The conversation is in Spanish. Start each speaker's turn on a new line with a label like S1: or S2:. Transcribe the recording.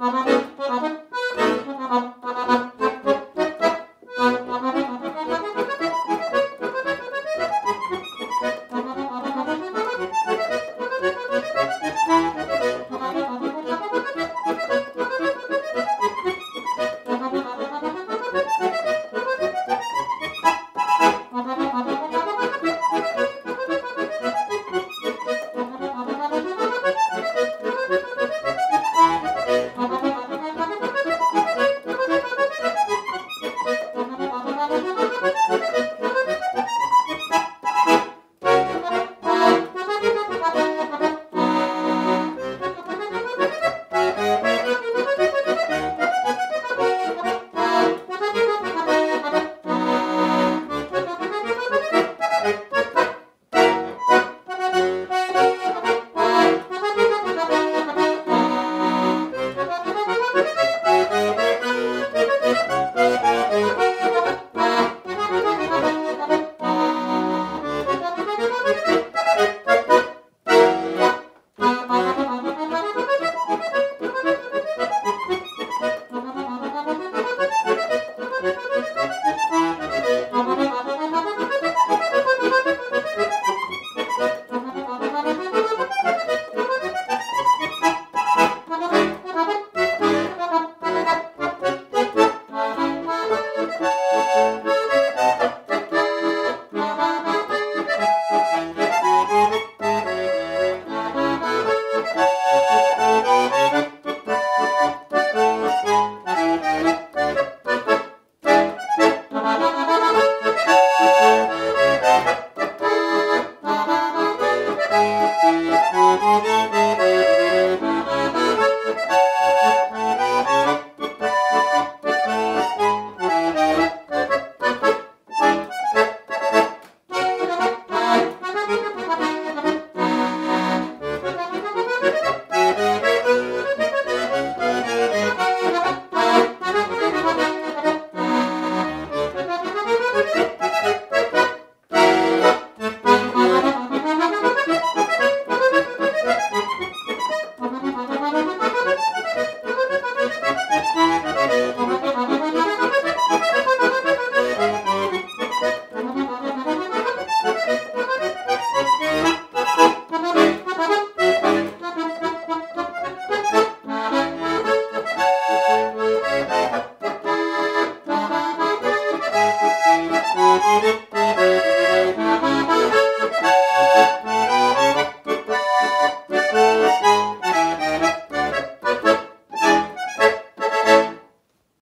S1: Ha